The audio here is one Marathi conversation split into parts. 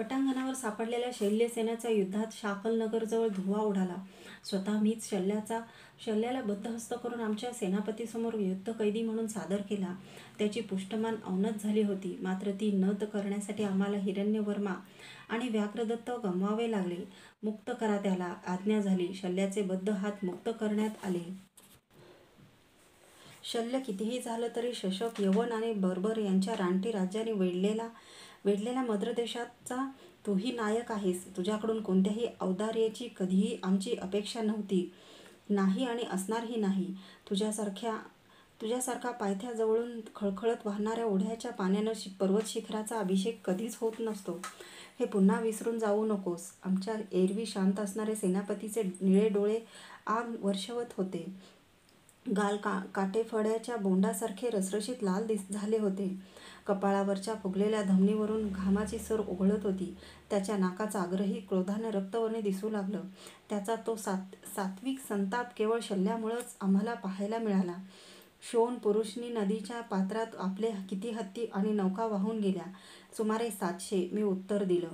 पटांगणावर सापडलेल्या शल्यसेनेच्या युद्धात शाकलनगरजवळ धुव्वा उडाला. स्वतः मीच शल्याचा शल्याला बद्धहस्त करून आमच्या सेनापतीसमोर युद्धकैदी म्हणून सादर केला. त्याची पुष्टमान अवनत झाली होती. मात्र ती नत करण्यासाठी आम्हाला हिरण्यवर्मा आणि व्याघ्रदत्त गमवावे लागले. मुक्त करा त्याला, आज्ञा झाली. शल्याचे बद्ध हात मुक्त करण्यात आले. शल्य कितीही झालं तरी शशक, यवन आणि बर्बर यांच्या रानटी राज्याने वेढलेला वेढलेल्या मद्रदेशाचा तूही नायक आहेस. तुझ्याकडून कोणत्याही औदार्याची कधीही आमची अपेक्षा नव्हती, नाही आणि असणारही नाही. तुझ्यासारख्या तुझ्यासारखा पायथ्याजवळून खळखळत वाहणाऱ्या ओढ्याच्या पाण्यानं शि पर्वतशिखराचा अभिषेक कधीच होत नसतो, हे पुन्हा विसरून जाऊ नकोस. आमच्या एरवी शांत असणाऱ्या सेनापतीचे निळे डोळे आग वर्षवत होते. गाल का काटेफड्याच्या बोंडासारखे रसरशीत लाल दिस झाले होते. कपाळावरच्या फुगलेल्या धमनीवरून घामाची सर ओघळत होती. त्याच्या नाकाचा आग्रही क्रोधानं रक्तवर्णी दिसू लागलं. त्याचा तो सात्त्विक संताप केवळ शल्यामुळंच आम्हाला पाहायला मिळाला. शोण पुरुषनी नदीच्या पात्रात आपले किती हत्ती आणि नौका वाहून गेल्या? सुमारे सातशे, मी उत्तर दिलं.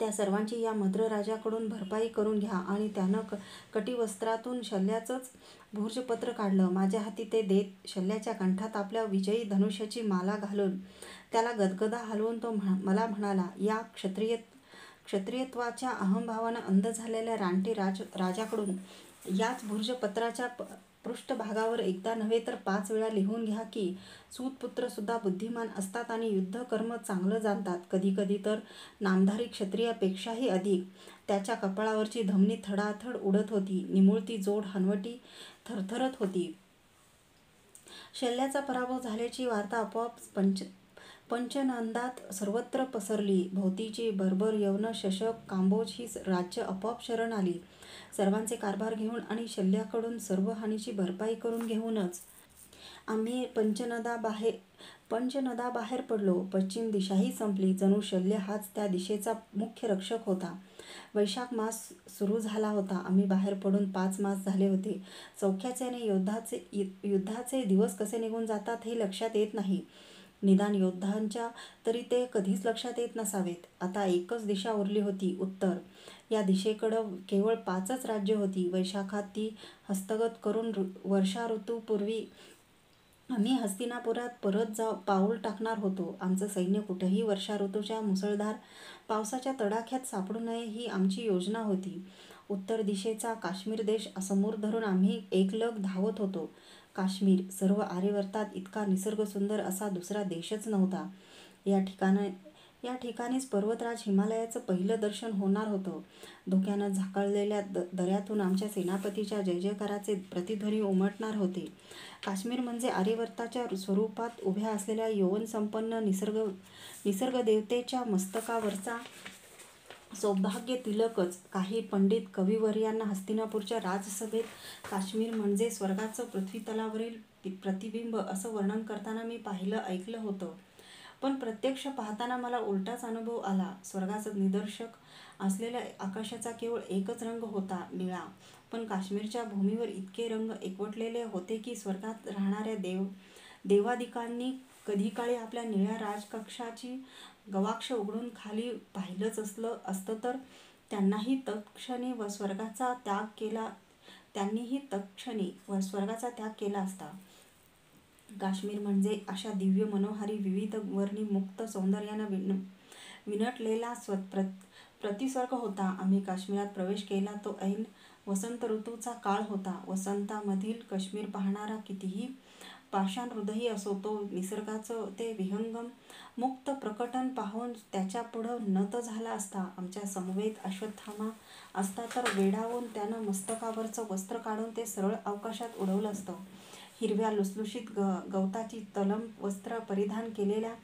त्या सर्वांची या मद्रराजाकडून भरपाई करून घ्या. आणि त्यानं क कटिवस्त्रातून शल्याचंच भूर्जपत्र काढलं. माझ्या हाती ते देत शल्याच्या कंठात आपल्या विजयी धनुष्याची माला घालून त्याला गदगदा हलवून तो मला म्हणाला, या क्षत्रिय क्षत्रियत्वाच्या अहंभावानं अंध झालेल्या रानटी राज राजाकडून याच भूर्जपत्राच्या पृष्ठभागावर एकदा नव्हे तर पाच वेळा लिहून घ्या की, सूतपुत्रसुद्धा बुद्धिमान असतात आणि युद्धकर्म चांगलं जाणतात, कधीकधी तर नामधारी क्षत्रियापेक्षाही अधिक. त्याच्या कपाळावरची धमनी थडाथड उडत होती. निमुळती जोड हनवटी थरथरत होती. शल्याचा पराभव झाल्याची वार्ता आपोआप पंचनंदात सर्वत्र पसरली. भोवतीची बर्बर, यवन, शशक, कांबोज ही राज्य आपोआप शरण आली. सर्वांचे कारभार घेऊन आणि शल्याकडून सर्व हानीची भरपाई करून घेऊनच आम्ही पंचनदा बाहेर पंचनदा बाहेर पडलो. पश्चिम दिशाही संपली. जणू शल्य हाच त्या दिशेचा मुख्य रक्षक होता. वैशाख मास सुरू झाला होता. आम्ही बाहेर पडून पाच मास झाले होते. सौख्याच्याने युद्धाचे दिवस कसे निघून जातात हे लक्षात येत नाही. निदान योद्धांच्या तरी ते कधीच लक्षात येत नसावेत. आता एकच दिशा उरली होती, उत्तर. या दिशेकडं केवळ पाचच राज्य होती. वैशाखात ती हस्तगत करून वर्षा ऋतूपूर्वी आम्ही हस्तिनापुरात परत पाऊल टाकणार होतो. आमचं सैन्य कुठेही वर्षा ऋतूच्या मुसळधार पावसाच्या तडाख्यात सापडू नये ही आमची योजना होती. उत्तर दिशेचा काश्मीर देश समोर धरून आम्ही एकलग धावत होतो. काश्मीर! सर्व आर्यवर्तात इतका निसर्गसुंदर असा दुसरा देशच नव्हता. या ठिकाणीच पर्वतराज हिमालयाचं पहिलं दर्शन होणार होतं. धोक्यानं झाकळलेल्या द दऱ्यातून आमच्या सेनापतीच्या जय जयकाराचे प्रतिध्वनी उमटणार होते. काश्मीर म्हणजे आर्यवर्ताच्या स्वरूपात उभ्या असलेल्या यौवनसंपन्न निसर्गदेवतेच्या मस्तकावरचा सौभाग्य तिलकच काही पंडित कविवर्यांना हस्तिनापूरच्या राजसभेत काश्मीर म्हणजे स्वर्गाचं पृथ्वीतलावरील प्रतिबिंब असं वर्णन करताना मी पाहिलं ऐकलं होतं. पण प्रत्यक्ष पाहताना मला उलटाच अनुभव आला. स्वर्गाचं निदर्शक असलेल्या आकाशाचा केवळ एकच रंग होता, निळा. पण काश्मीरच्या भूमीवर इतके रंग एकवटलेले होते की, स्वर्गात राहणाऱ्या देव देवादिकांनी कधी काळी आपल्या निळ्या राजकक्षाची गवाक्ष उघडून खाली पाहिलंच असलं असतं तर त्यांनाही तत्क्षने व स्वर्गाचा त्याग केला त्यांनीही तत्क्षणी स्वर्गाचा त्याग केला असता. काश्मीर म्हणजे अशा दिव्य मनोहारी विविध वर्णी मुक्त सौंदर्यानं विन विनटलेला स्व प्रत प्रतिस्वर्ग होता. आम्ही काश्मीरात प्रवेश केला तो ऐन वसंत ऋतूचा काळ होता. वसंतामधील काश्मीर पाहणारा कितीही पाषाणहृदयी असो, तो निसर्गाचं ते विहंगम, मुक्त प्रकटन पाहून त्याच्यापुढं नत झाला असता. आमच्या समवेत अश्वत्थामा असता तर वेडावून त्यानं मस्तकावरचं वस्त्र काढून ते सरळ अवकाशात उडवलं असतं. हिरव्या लुसलुशीत ग गवताची तलम वस्त्र परिधान केलेल्या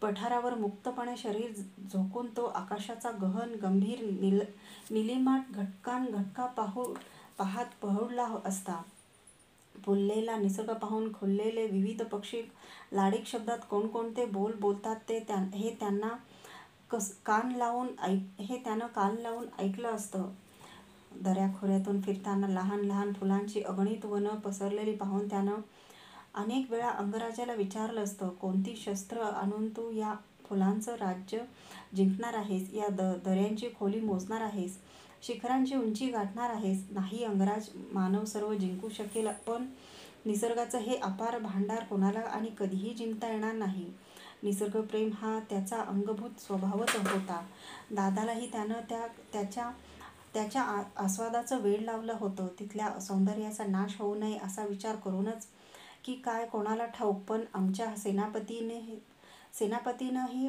पठारावर मुक्तपणे शरीर झोकून तो आकाशाचा गहन गंभीर निल निलिमाट घटकान घटका पाहू पाहात पहुडला असता. फुललेला निसर्ग पाहून खुललेले विविध पक्षी लाडिक शब्दात कोणकोणते बोल बोलतात हे त्यांना कस कान लावून ऐक हे त्यानं कान लावून ऐकलं असतं. दऱ्याखोऱ्यातून फिरताना लहान लहान फुलांची अगणित वनं पसरलेली पाहून त्यानं अनेक वेळा अंगराजाला विचारलं असतं, कोणती शस्त्र आणून तू या फुलांचं राज्य जिंकणार आहेस या द दऱ्यांची खोली मोजणार आहेस शिखरांची उंची गाठणार आहेस. नाही अंगराज मानव सर्व जिंकू शकेल पण निसर्गाचं हे अपार भांडार कोणाला आणि कधीही जिंकता येणार नाही. निसर्गप्रेम हा त्याचा अंगभूत स्वभावच होता. दादालाही त्यानं त्या त्याच्या त्याच्या आ आस्वादाचं वेड लावलं होतं. तिथल्या सौंदर्याचा नाश होऊ नये असा विचार करूनच की काय कोणाला ठाऊक पण आमच्या सेनापतीने सेनापतीनंही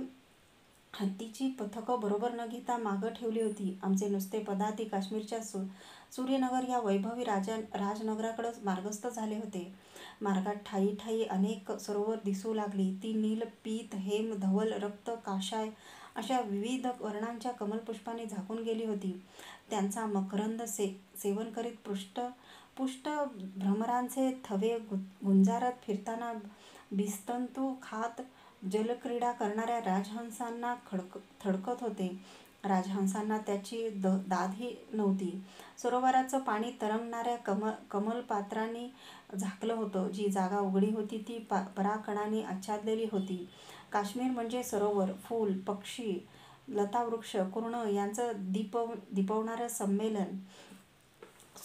हत्तीची पथकं बरोबर न घेता मागं ठेवली होती. आमचे नुसते पदाती काश्मीरच्या सु सूर्यनगर या वैभवी राजा राजनगराकडं मार्गस्थ झाले होते. मार्गात ठायी ठायी अनेक सरोवर दिसू लागली. ती नील पीत हेम धवल रक्त काशाय अशा विविध वर्णांच्या कमलपुष्पाने झाकून गेली होती. त्यांचा मकरंद से सेवन करीत पृष्ठ पुष्ट भ्रमरांचे थवे गु गुंजारत फिरताना बिस्तंतू खात जलक्रीडा करणाऱ्या राजहंसांना खडक थडकत होते. राजहंसांना त्याची द दादही नव्हती. सरोवराचं पाणी तरंगणाऱ्या कम कमलपात्रांनी झाकलं होतं. जी जागा उघडी होती ती पा पराकणाने आच्छादलेली होती. काश्मीर म्हणजे सरोवर फूल पक्षी लतावृक्ष कुर्ण यांचं दीपव दिपवणारं संमेलन.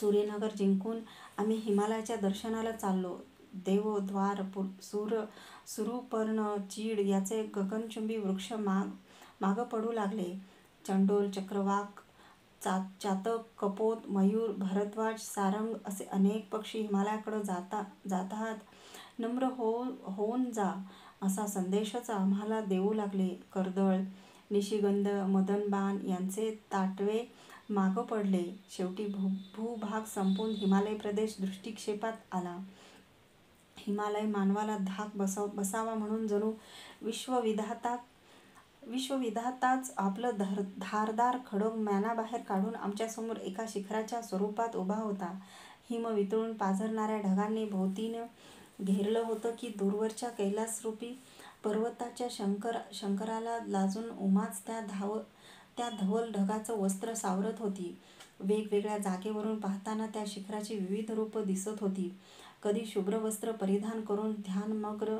सूर्यनगर जिंकून आम्ही हिमालयाच्या दर्शनाला चाललो. देवोद्वार द्वार सूर सुरूपर्ण चीड याचे गगनचुंबी वृक्ष माग मागं पडू लागले. चंडोल चक्रवाक चा चातक कपोत मयूर भरद्वाज सारंग असे अनेक पक्षी हिमालयाकडं जाता जातात. नम्र हो होऊन जा असा संदेशच आम्हाला देऊ लागले. कर्दळ निशिगंध मदनबान यांचे ताटवे मागं पडले. शेवटी भू भूभाग संपून हिमालय प्रदेश दृष्टिक्षेपात आला. हिमालय मानवाला धाक बसव बसावा म्हणून जणू विश्वविधाता विश्वविधाताच आपलं धार धारदार खडग मॅनाबाहेर काढून आमच्यासमोर एका शिखराच्या स्वरूपात उभा होता. हिम वितळून पाझरणाऱ्या ढगांनी भोवतीनं घेरलं होतं की दूरवरच्या कैलासरूपी पर्वताच्या शंकर शंकराला लाजून उमाच त्या धाव त्या धवल ढगाचं वस्त्र सावरत होती. वेगवेगळ्या जागेवरून पाहताना त्या शिखराची विविध रूपं दिसत होती. कधी शुभ्र वस्त्र परिधान करून ध्यानमग्न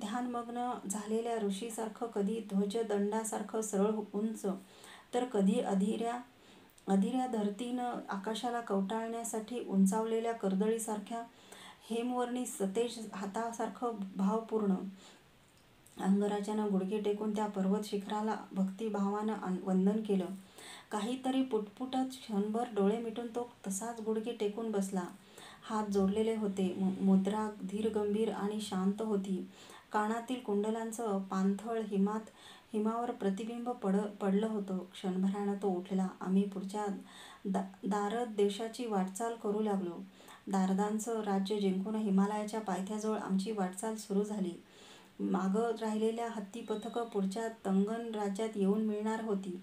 ध्यानमग्न झालेल्या ऋषीसारखं कधी ध्वजदंडासारखं सरळ उंच तर कधी अधिऱ्या अधिऱ्या धरतीनं आकाशाला कवटाळण्यासाठी उंचावलेल्या कर्दळीसारख्या हेमवर्णी सतेज हातासारखं भावपूर्ण अंगराजानं गुडघे टेकून त्या पर्वत शिखराला भक्तिभावानं वंदन केलं. काहीतरी पुटपुटत क्षणभर डोळे मिटून तो तसाच गुडघे टेकून बसला. हात जोडलेले होते. मुद्रा धीरगंभीर आणि शांत होती. कानातील कुंडलांचं पाणथळ हिमात हिमावर प्रतिबिंब पड पडलं होतं. क्षणभरानं तो उठला. आम्ही पुढच्या दा दारद देशाची वाटचाल करू लागलो. दारदांचं राज्य जिंकून हिमालयाच्या पायथ्याजवळ आमची वाटचाल सुरू झाली. मागं राहिलेल्या हत्ती पथकं पुढच्या तंगन राज्यात येऊन मिळणार होती.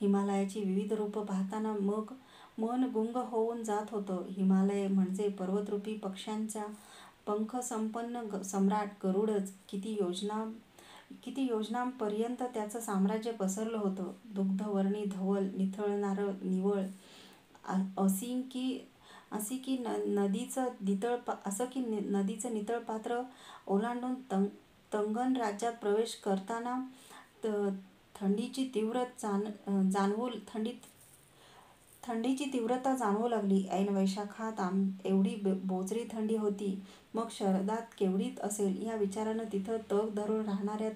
हिमालयाची विविध रूपं पाहताना मग मन गुंग होऊन जात होतं. हिमालय म्हणजे पर्वतरूपी पक्ष्यांच्या पंखसंपन्न सम्राट गरुडच. किती योजना किती योजनांपर्यंत त्याचं साम्राज्य पसरलं होतं. दुग्धवर्णी धवल निथळणारं निवळ. असी की अशी की न नदीचं नितळ पा असं की नदीचं नितळ पात्र ओलांडून तंग तंगन राज्यात प्रवेश करताना त थंडीची तीव्र जाण जाणवू थंडीत थंडीची तीव्रता जाणवू लागली. ऐन वैशाखात आम एवढी बोचरी थंडी होती. मग शरदात केवढीत असेल या विचारानं तिथं तग धरून राहणाऱ्या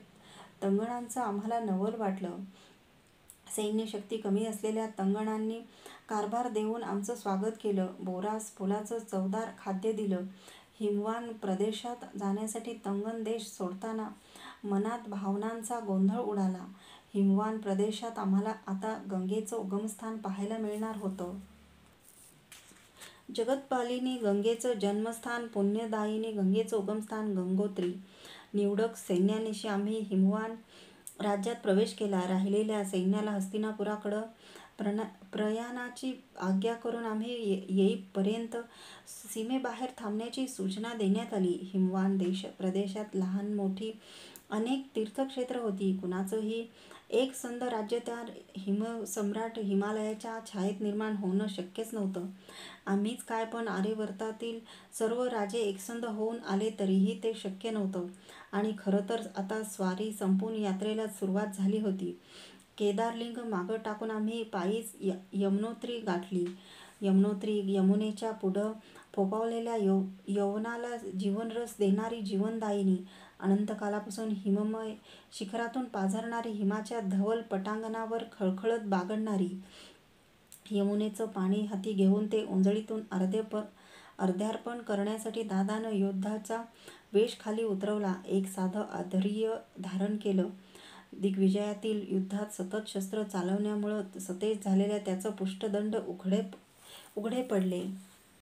तंगणांचं आम्हाला नवल वाटलं. सैन्यशक्ती कमी असलेल्या तंगणांनी कारभार देऊन आमचं स्वागत केलं. बोरास फुलाचं चवदार खाद्य दिलं. हिमवान प्रदेशात जाण्यासाठी तंगण देश सोडताना मनात भावनांचा गोंधळ उडाला. हिमवान प्रदेशात आम्हाला आता गंगेचं उगमस्थान पाहायला मिळणार होतं. जगतपालिनी गंगेचं जन्मस्थान पुण्यदायिनी गंगेचं उगमस्थान गंगोत्री निवडक सैन्यानिशी आम्ही हिमवान राज्यात प्रवेश केला. राहिलेल्या सैन्याला हस्तिनापुराकडं प्रणा प्रयाणाची आज्ञा करून आम्ही ये येईपर्यंत सीमेबाहेर थांबण्याची सूचना देण्यात आली. हिमवान देश प्रदेशात लहान मोठी अनेक तीर्थक्षेत्र होती. कुणाचंही एकसंध राज्य त्या हिमसम्राट हिमालयाच्या छायेत निर्माण होणं शक्यच नव्हतं. आम्हीच काय पण आर्यवर्तातील सर्व राजे एकसंध होऊन आले तरीही ते शक्य नव्हतं. आणि खरं तर आता स्वारी संपून यात्रेला सुरुवात झाली होती. केदारलिंग मागं टाकून आम्ही पायीच य यमुनोत्री गाठली. यमुनोत्री, यमुनेच्या पुढं फोकावलेल्या यव यवनाला जीवनरस देणारी जीवनदायिनी, अनंतकालापासून हिममय शिखरातून पाझरणारी, हिमाच्या धवल पटांगणावर खळखळत बागडणारी. यमुनेचं पाणी हाती घेऊन ते ओंजळीतून अर्ध्यार्पण करण्यासाठी दादानं योद्धाचा वेष खाली उतरवला. एक साधं अधैर्य धारण केलं. दिग्विजयातील युद्धात सतत शस्त्र चालवण्यामुळं सतेज झालेल्या त्याचे पुष्ठदंड उघडे पडले.